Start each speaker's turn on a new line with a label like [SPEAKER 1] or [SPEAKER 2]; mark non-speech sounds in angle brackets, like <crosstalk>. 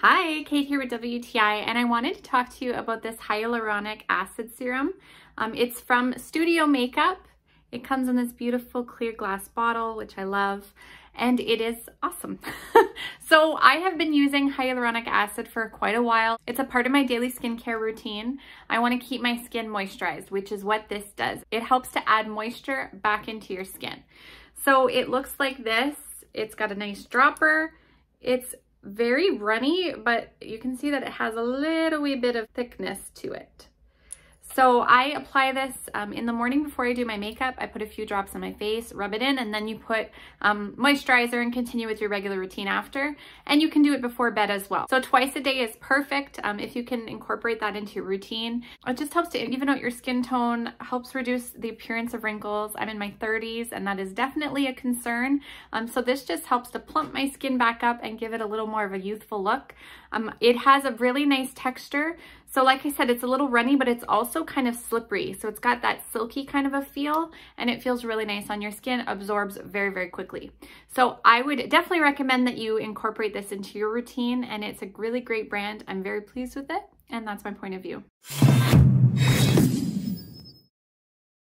[SPEAKER 1] Hi, Kate here with WTI, and I wanted to talk to you about this hyaluronic acid serum. Um, it's from Studio Makeup. It comes in this beautiful clear glass bottle, which I love, and it is awesome. <laughs> so I have been using hyaluronic acid for quite a while. It's a part of my daily skincare routine. I wanna keep my skin moisturized, which is what this does. It helps to add moisture back into your skin. So it looks like this. It's got a nice dropper. It's very runny, but you can see that it has a little wee bit of thickness to it. So I apply this um, in the morning before I do my makeup. I put a few drops on my face, rub it in, and then you put um, moisturizer and continue with your regular routine after. And you can do it before bed as well. So twice a day is perfect um, if you can incorporate that into your routine. It just helps to even out your skin tone, helps reduce the appearance of wrinkles. I'm in my 30s and that is definitely a concern. Um, so this just helps to plump my skin back up and give it a little more of a youthful look. Um, it has a really nice texture. So like I said, it's a little runny, but it's also kind of slippery. So it's got that silky kind of a feel and it feels really nice on your skin, absorbs very, very quickly. So I would definitely recommend that you incorporate this into your routine and it's a really great brand. I'm very pleased with it and that's my point of view.